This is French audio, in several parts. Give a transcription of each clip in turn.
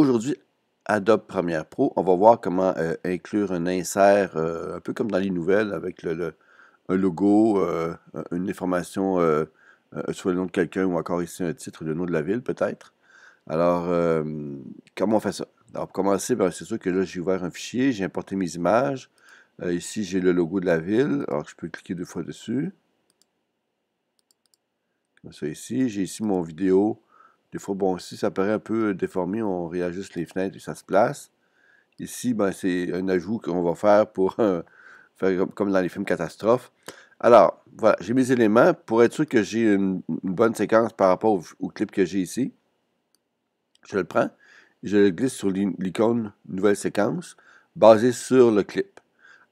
Aujourd'hui, Adobe Premiere Pro, on va voir comment euh, inclure un insert, euh, un peu comme dans les nouvelles, avec le, un logo, euh, une information sur le nom de quelqu'un ou encore ici un titre, le nom de la ville peut-être. Alors, comment on fait ça? Alors, pour commencer, ben, c'est sûr que là, j'ai ouvert un fichier, j'ai importé mes images. ici, j'ai le logo de la ville. Alors, je peux cliquer deux fois dessus. Comme ça ici. J'ai ici mon vidéo des fois, bon, si ça paraît un peu déformé, on réajuste les fenêtres et ça se place. Ici, ben, c'est un ajout qu'on va faire pour euh, faire comme dans les films catastrophes. Alors, voilà, j'ai mes éléments pour être sûr que j'ai une, bonne séquence par rapport au, clip que j'ai ici. Je le prends, je le glisse sur l'icône Nouvelle séquence, basée sur le clip.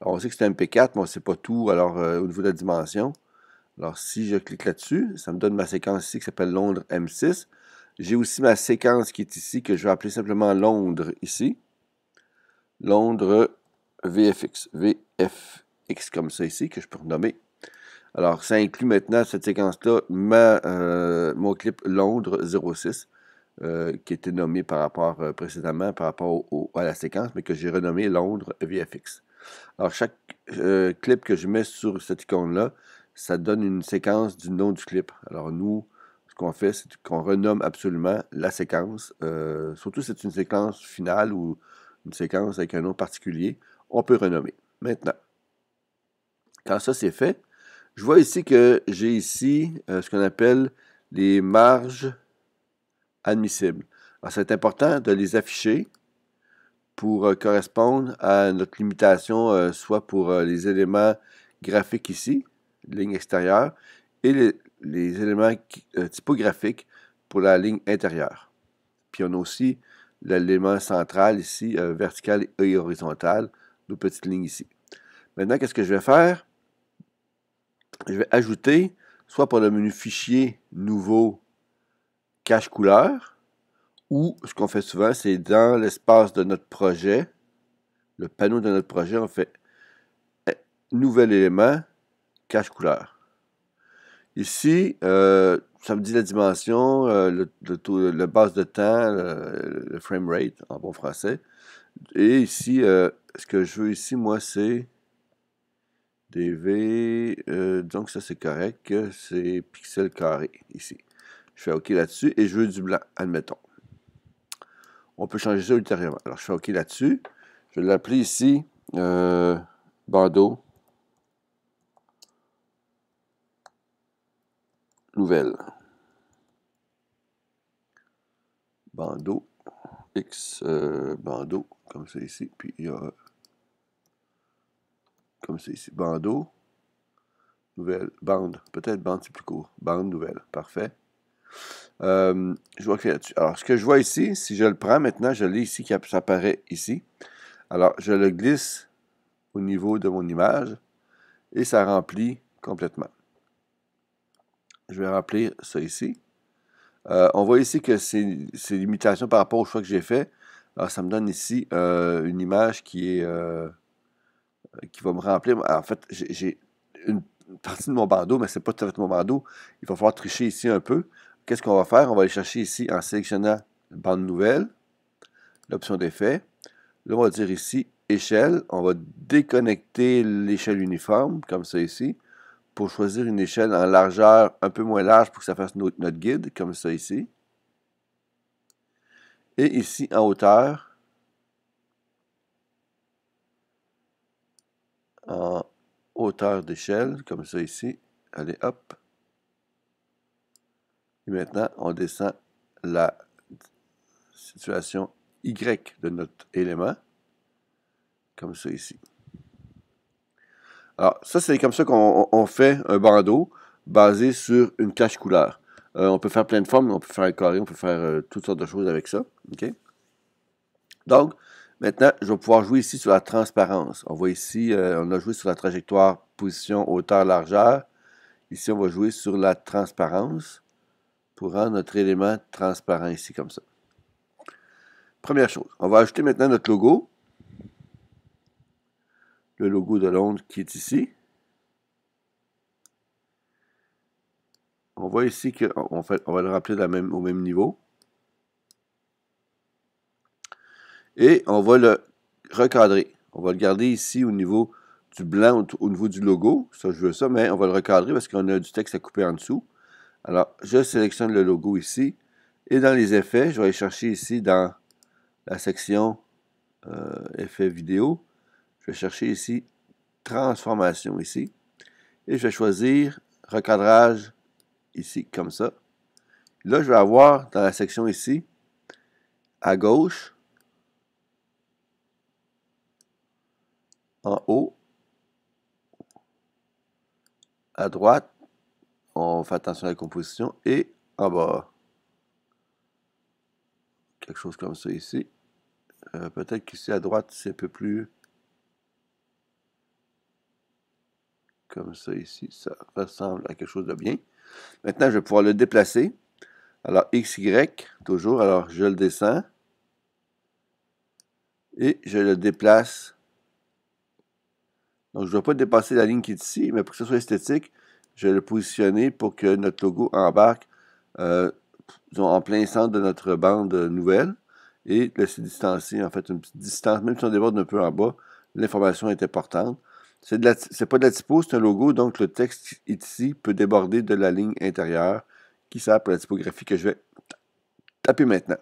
Alors, on sait que c'est un MP4, mais on ne sait pas tout alors euh, au niveau de la dimension. Alors, si je clique là-dessus, ça me donne ma séquence ici qui s'appelle Londres M6. J'ai aussi ma séquence qui est ici, que je vais appeler simplement Londres ici. Londres VFX. VFX comme ça ici, que je peux renommer. Alors, ça inclut maintenant cette séquence-là, euh, mon clip Londres 06, euh, qui était nommé par rapport euh, précédemment par rapport à la séquence, mais que j'ai renommé Londres VFX. Alors, chaque clip que je mets sur cette icône-là, ça donne une séquence du nom du clip. Alors, nous, qu'on fait, c'est qu'on renomme absolument la séquence. Euh, surtout c'est une séquence finale ou une séquence avec un nom particulier, on peut renommer. Maintenant, quand ça c'est fait, je vois ici que j'ai ici euh, ce qu'on appelle les marges admissibles. C'est important de les afficher pour euh, correspondre à notre limitation, soit pour les éléments graphiques ici, ligne extérieure, et les, les éléments euh, typographiques pour la ligne intérieure. Puis on a aussi l'élément central ici, euh, vertical et horizontal, nos petites lignes ici. Maintenant, qu'est-ce que je vais faire? Je vais ajouter, soit pour le menu Fichier, Nouveau, Cache couleur, ou ce qu'on fait souvent, c'est dans l'espace de notre projet, le panneau de notre projet, on fait eh, Nouvel élément, Cache couleur. Ici, euh, ça me dit la dimension, euh, le, le, base de temps, le, frame rate en bon français. Et ici, euh, ce que je veux ici, moi, c'est DV. donc, ça, c'est correct. C'est pixel carré ici. Je fais OK là-dessus et je veux du blanc, admettons. On peut changer ça ultérieurement. Alors, je fais OK là-dessus. Je vais l'appeler ici bandeau nouvelle. Bandeau, X euh, bandeau, comme c'est ici, puis il y a, comme c'est ici, bandeau, nouvelle, bande, peut-être bande c'est plus court, bande nouvelle, parfait. Euh, je vois que. Alors, ce que je vois ici, si je le prends maintenant, je l'ai ici qui apparaît ici. Alors, je le glisse au niveau de mon image et ça remplit complètement. Je vais rappeler ça ici. Euh, on voit ici que c'est l'imitation par rapport au choix que j'ai fait. Alors, ça me donne ici euh, une image qui est qui va me remplir. En fait, j'ai une partie de mon bandeau, mais ce n'est pas tout à fait mon bandeau. Il va falloir tricher ici un peu. Qu'est-ce qu'on va faire? On va aller chercher ici en sélectionnant bande nouvelle, l'option d'effet. Là, on va dire ici échelle. On va déconnecter l'échelle uniforme, comme ça ici pour choisir une échelle en largeur un peu moins large pour que ça fasse notre, guide, comme ça ici. Et ici, en hauteur, en hauteur d'échelle, comme ça ici. Allez, hop. Maintenant, on descend la situation Y de notre élément, comme ça ici. Alors, ça, c'est comme ça qu'on fait un bandeau basé sur une cache couleur. Euh, on peut faire plein de formes, on peut faire un carré, on peut faire euh, toutes sortes de choses avec ça. Donc, maintenant, je vais pouvoir jouer ici sur la transparence. On voit ici, euh, on a joué sur la trajectoire, position, hauteur, largeur. Ici, on va jouer sur la transparence pour rendre notre élément transparent ici, comme ça. Première chose, on va ajouter maintenant notre logo. le logo de Londres qui est ici. On voit ici qu'on on va le rappeler au même niveau. Et on va le recadrer. On va le garder ici au niveau du blanc, au, niveau du logo. Ça, je veux ça, mais on va le recadrer parce qu'on a du texte à couper en dessous. Alors, je sélectionne le logo ici. Et dans les effets, je vais aller chercher ici dans la section euh, effets vidéo. Je vais chercher ici transformation ici. Et je vais choisir recadrage ici, comme ça. Là, je vais avoir dans la section ici, à gauche, en haut, à droite, on fait attention à la composition, et en bas. Quelque chose comme ça ici. Euh, peut-être qu'ici à droite, c'est un peu plus comme ça ici. Ça ressemble à quelque chose de bien. Maintenant, je vais pouvoir le déplacer. Alors, XY, toujours. Alors, je le descends. Et je le déplace. Donc, je ne dois pas dépasser la ligne qui est ici, mais pour que ce soit esthétique, je vais le positionner pour que notre logo embarque euh, en plein centre de notre bande nouvelle et laisser distancer, en fait, une petite distance, même si on déborde un peu en bas, l'information est importante. C'est pas de la typo, c'est un logo, donc le texte ici peut déborder de la ligne intérieure qui sert pour la typographie que je vais taper maintenant.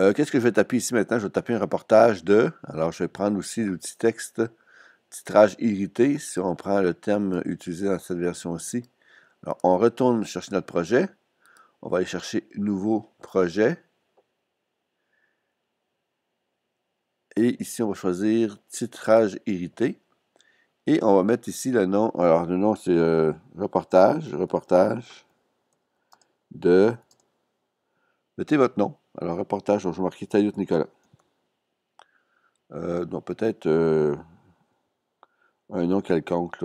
Euh, qu'est-ce que je vais taper ici maintenant? Je vais taper un reportage de. Alors, je vais prendre aussi l'outil texte titrage irrité, si on prend le terme utilisé dans cette version-ci. Alors, on retourne chercher notre projet. On va aller chercher Nouveau projet. Et ici, on va choisir titrage irrité. Et on va mettre ici le nom. Alors, le nom, c'est euh, reportage. Reportage de. Mettez votre nom. Alors, reportage, je vais marquer Tayout Nicolas. Euh, donc, peut-être euh, un nom quelconque.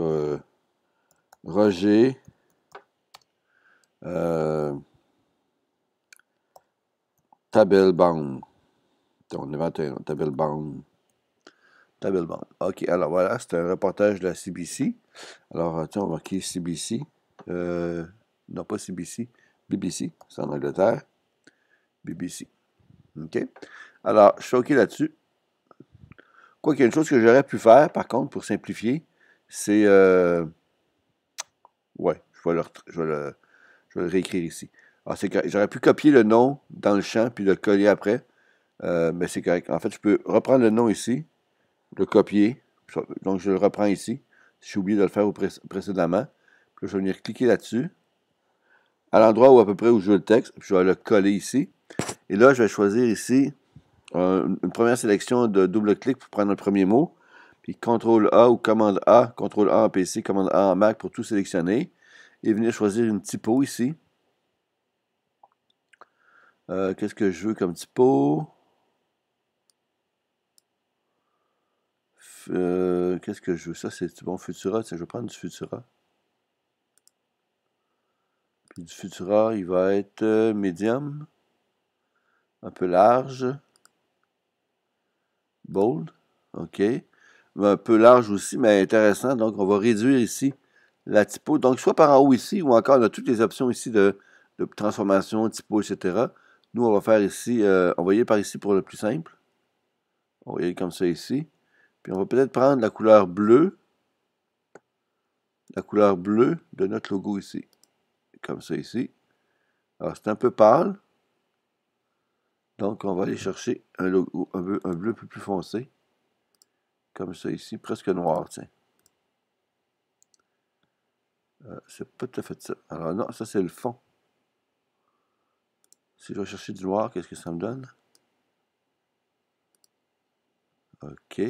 Roger. Euh, Tabelbaum. On invente un. OK, alors voilà, c'est un reportage de la CBC. Alors, tiens, on va marquer CBC. Euh, non, pas CBC. BBC, c'est en Angleterre. BBC. OK? Alors, je suis OK là-dessus. Quoi qu'il y a une chose que j'aurais pu faire, par contre, pour simplifier, c'est... Euh, ouais, je vais, le, je, vais le, réécrire ici. Alors, j'aurais pu copier le nom dans le champ, puis le coller après. Euh, mais c'est correct. En fait, je peux reprendre le nom ici, le copier. Donc, je le reprends ici. J'ai oublié de le faire précédemment. Puis je vais venir cliquer là-dessus. À l'endroit où à peu près où je veux le texte. Puis je vais le coller ici. Et là, je vais choisir ici une première sélection de double-clic pour prendre le premier mot. Puis CTRL A ou commande A, CTRL A en PC, commande A en Mac pour tout sélectionner. Et venir choisir une typo ici. Euh, qu'est-ce que je veux comme typo? Euh, qu'est-ce que je veux? Ça, c'est bon Futura. je vais prendre du Futura. Du Futura, il va être euh, médium. Un peu large. Bold. OK. Un peu large aussi, mais intéressant. Donc, on va réduire ici la typo. Donc, soit par en haut ici, ou encore, on a toutes les options ici de, transformation, typo, etc. Nous, on va faire ici, euh, on va y aller par ici pour le plus simple. On va y aller comme ça ici. Puis on va peut-être prendre la couleur bleue, la couleur bleue de notre logo ici, comme ça ici. Alors c'est un peu pâle, donc on va aller chercher un, bleu un peu plus foncé, comme ça ici, presque noir, tiens. Euh, c'est pas tout à fait ça. Alors non, ça c'est le fond. Si je vais chercher du noir, qu'est-ce que ça me donne? OK.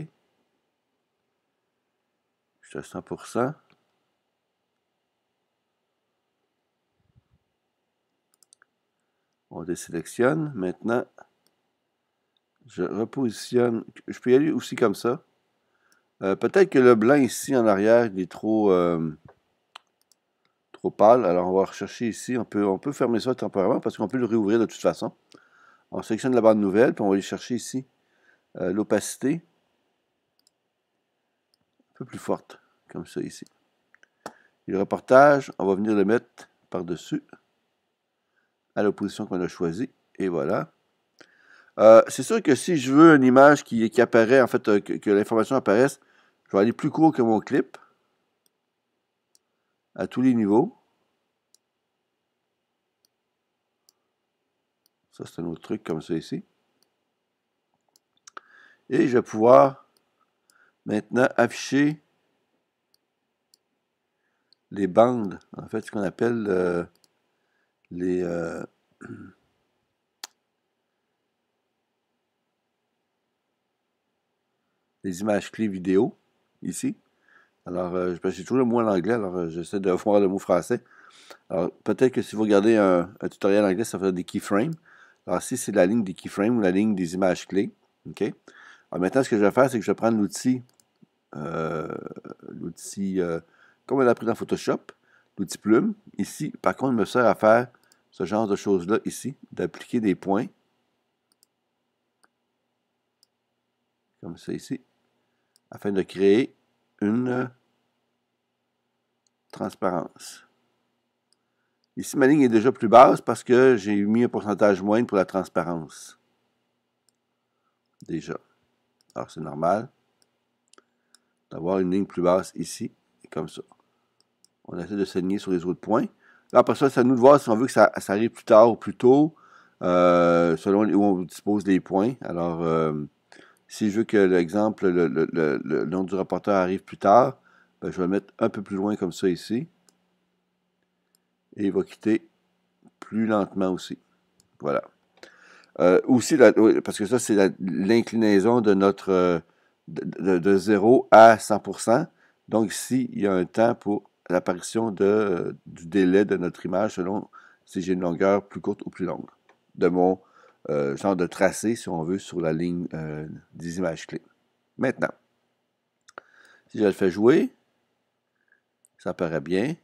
Je suis à 100%. On désélectionne. Maintenant, je repositionne. Je peux y aller aussi comme ça. Euh, peut-être que le blanc ici en arrière, il est trop, euh, trop pâle. Alors, on va rechercher ici. On peut, fermer ça temporairement parce qu'on peut le réouvrir de toute façon. On sélectionne la bande nouvelle, puis on va aller chercher ici euh, l'opacité. peu plus forte, comme ça ici. Et le reportage, on va venir le mettre par-dessus, à la position qu'on a choisie, et voilà. Euh, c'est sûr que si je veux une image qui, apparaît, en fait, euh, que, l'information apparaisse, je vais aller plus court que mon clip, à tous les niveaux. Ça, c'est un autre truc comme ça ici. Et je vais pouvoir maintenant afficher les bandes, en fait, ce qu'on appelle euh, les... les images clés vidéo, ici. Alors, euh, j'ai toujours le mot en anglais, alors euh, j'essaie de voir le mot français. Alors, peut-être que si vous regardez un, tutoriel en anglais, ça fait des keyframes. Alors, ici, c'est la ligne des keyframes ou la ligne des images clés. OK? Alors, maintenant, ce que je vais faire, c'est que je vais prendre l'outil, euh, l'outil, comme on l'a pris dans Photoshop, l'outil plume. Ici, par contre, il me sert à faire ce genre de choses-là, ici, d'appliquer des points. Comme ça, ici afin de créer une transparence. Ici, ma ligne est déjà plus basse parce que j'ai mis un pourcentage moindre pour la transparence. Déjà. Alors, c'est normal d'avoir une ligne plus basse ici, comme ça. On essaie de s'aligner sur les autres points. Là, après ça, c'est à nous de voir si on veut que ça, arrive plus tard ou plus tôt, euh, selon où on dispose des points. Alors, euh, si je veux que l'exemple, le, nom du rapporteur arrive plus tard, ben, je vais le mettre un peu plus loin comme ça ici. Et il va quitter plus lentement aussi. Voilà. Euh, aussi, parce que ça, c'est l'inclinaison de notre euh, de, 0 à 100%. Donc ici, il y a un temps pour l'apparition du délai de notre image selon si j'ai une longueur plus courte ou plus longue de mon euh, genre de tracé, si on veut, sur la ligne euh, des images clés. Maintenant, si je le fais jouer, ça paraît bien.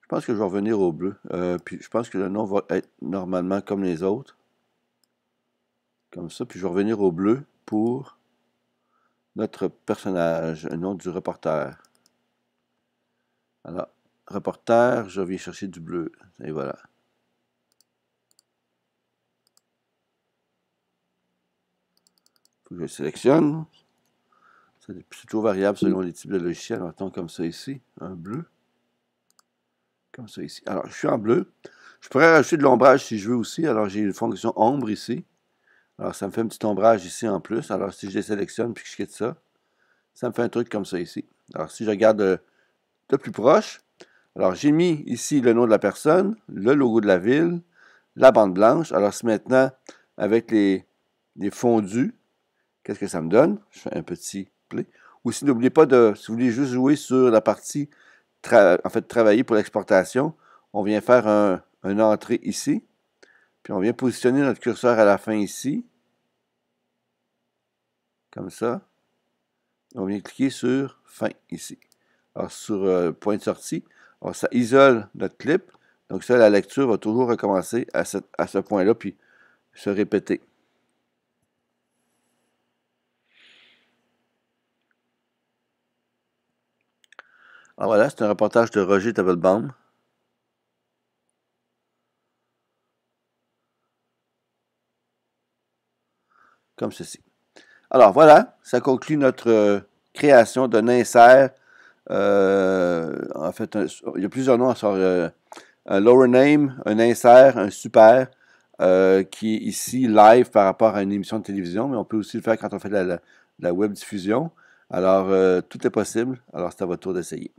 Je pense que je vais revenir au bleu. Euh, puis je pense que le nom va être normalement comme les autres. Comme ça. Puis je vais revenir au bleu pour notre personnage, le nom du reporter. Alors, reporter, je viens chercher du bleu. Et voilà. je sélectionne. C'est toujours variable selon les types de logiciels. Mettons comme ça ici, un bleu. Comme ça ici. Alors, je suis en bleu. Je pourrais rajouter de l'ombrage si je veux aussi. Alors, j'ai une fonction ombre ici. Alors, ça me fait un petit ombrage ici en plus. Alors, si je les sélectionne puis que je quitte ça, ça me fait un truc comme ça ici. Alors, si je regarde de, plus proche, alors j'ai mis ici le nom de la personne, le logo de la ville, la bande blanche. Alors, si maintenant, avec les, les fondus, Qu'est-ce que ça me donne? Je fais un petit play. Aussi, n'oubliez pas de, si vous voulez juste jouer sur la partie, en fait, travailler pour l'exportation, on vient faire un, une entrée ici. Puis on vient positionner notre curseur à la fin ici. Comme ça. On vient cliquer sur fin ici. Alors, sur euh, point de sortie. Ça isole notre clip. Donc, ça, la lecture va toujours recommencer à ce point-là, puis se répéter. Alors voilà, c'est un reportage de Roger Tablebaum. Comme ceci. Alors voilà, ça conclut notre euh, création d'un insert. Euh, en fait, il y a plusieurs noms. Euh, un lower name, un insert, un super, qui est ici live par rapport à une émission de télévision, mais on peut aussi le faire quand on fait la web diffusion. Alors, tout est possible. Alors, c'est à votre tour d'essayer.